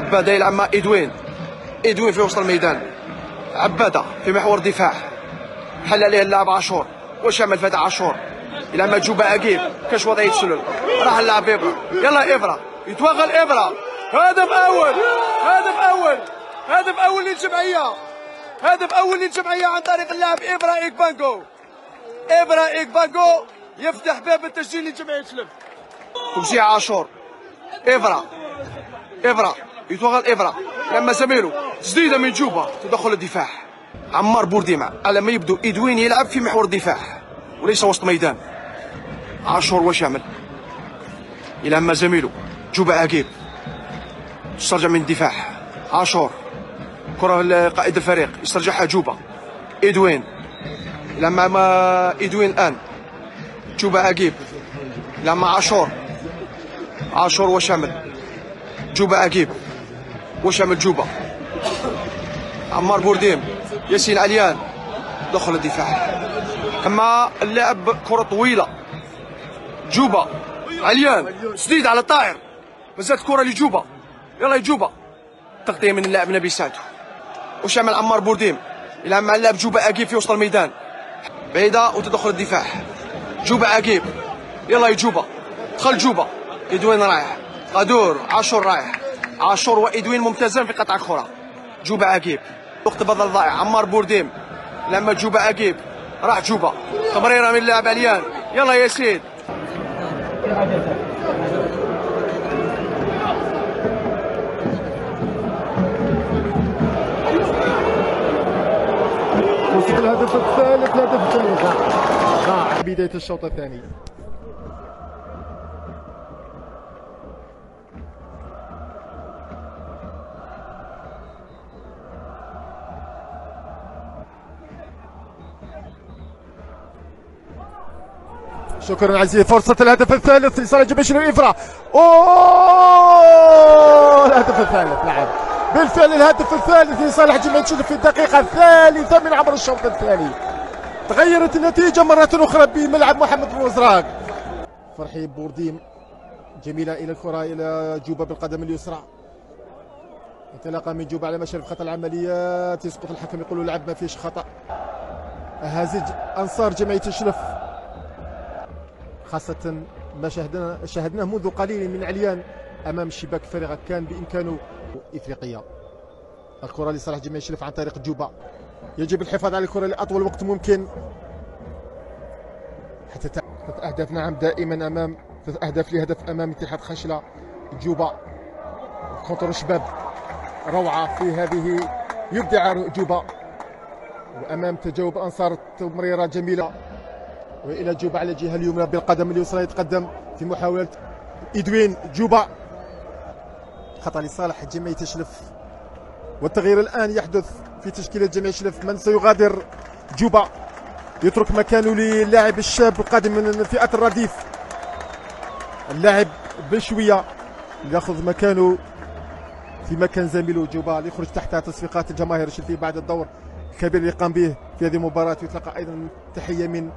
عبادة يلعب مع إدوين. إدوين في وسط الميدان. عبادة في محور دفاع. حل عليه اللاعب عاشور. واش عمل فهذا عاشور؟ إلى ما جوبا اكيب كاش وضع يتسلل راح اللاعب إبرة. يلا إبرة. يتوغل إبرة. هدف أول. هدف أول. هدف أول للجمعية. هدف أول للجمعية عن طريق اللاعب إبرة ايكبانجو إبرة ايكبانجو يفتح باب التسجيل لجمعية شلف توزيع عاشور. إبرة. إبرة. يتوغل إبرة. لما زميله تسديده من جوبا تدخل الدفاع. عمار بورديمع على ما يبدو إدوين يلعب في محور الدفاع. وليس وسط ميدان. عاشور واش يعمل يلعب زميله جوبا عقيب تسترجع من الدفاع. عاشور. كرة لقائد الفريق. يسترجعها جوبا. إدوين. لما ما إدوين الآن. جوبا عقيب لما عاشور. عاشور واش عمل جوبا عقيب واش عمل جوبا؟ عمار بورديم ياسين عليان. دخل الدفاع. أما اللاعب كرة طويلة. جوبا عليان. سديد على طائر. مازالت كرة لجوبا. يلا يا جوبا. تغطية من اللاعب نبي سعدو واش عمل عمار بورديم؟ يلعب مع اللاعب جوبا اكيب في وسط الميدان. بعيدة وتدخل الدفاع. جوبا اكيب يلا يا جوبا. دخل جوبا. ادوين رايح قادور عاشور رايح عاشور وإدوين ممتازان في قطع الكرة. جوبا عقيب وقت بدل ضائع. عمار بورديم. لما جوبا عقيب راح جوبا. تمريرة من اللاعب عليان يلا يا سيد. الهدف الثالث الهدف الثالث. ضاع بداية الشوط الثاني. شكرا عزيزي فرصة. الهدف الثالث لصالح جبشر الإفرا أوه! الهدف الثالث نعم. بالفعل الهدف الثالث لصالح شلف في الدقيقة الثالثة من عمر الشوط الثاني. تغيرت النتيجة مرة أخرى بملعب محمد بن وزراق. فرحي بورديم. جميلة إلى الكرة إلى جوبا بالقدم اليسرى. انطلاقا من جوبا على مشارف خطأ العمليات يسقط الحكم يقول لعب ما فيش خطأ. هازج أنصار جمعية الشلف. خاصة ما شاهدنا شاهدناه منذ قليل من عليان أمام الشباك فارغة كان بإمكانه إفريقية الكرة لصالح جميع الشلف عن طريق جوبا. يجب الحفاظ على الكرة لأطول وقت ممكن. حتى ثلاث أهداف نعم دائما أمام ثلاث أهداف لهدف أمام اتحاد خشلة. جوبا كونتر شباب روعة في هذه يبدع جوبا. وأمام تجاوب أنصار تمريرة جميلة. والى جوبا على الجهة اليمنى بالقدم اليسرى يتقدم في محاولة إدوين جوبا. خطأ لصالح جمعيه شلف والتغيير الآن يحدث في تشكيلة جمعيه شلف من سيغادر؟ جوبا. يترك مكانه للاعب الشاب القادم من فئة الرديف. اللاعب بشوية يأخذ مكانه في مكان زميله جوبا ليخرج تحت تصفيقات الجماهير الشلفيه بعد الدور. الكبير اللي قام به في هذه المباراة. ويتلقى أيضا تحية من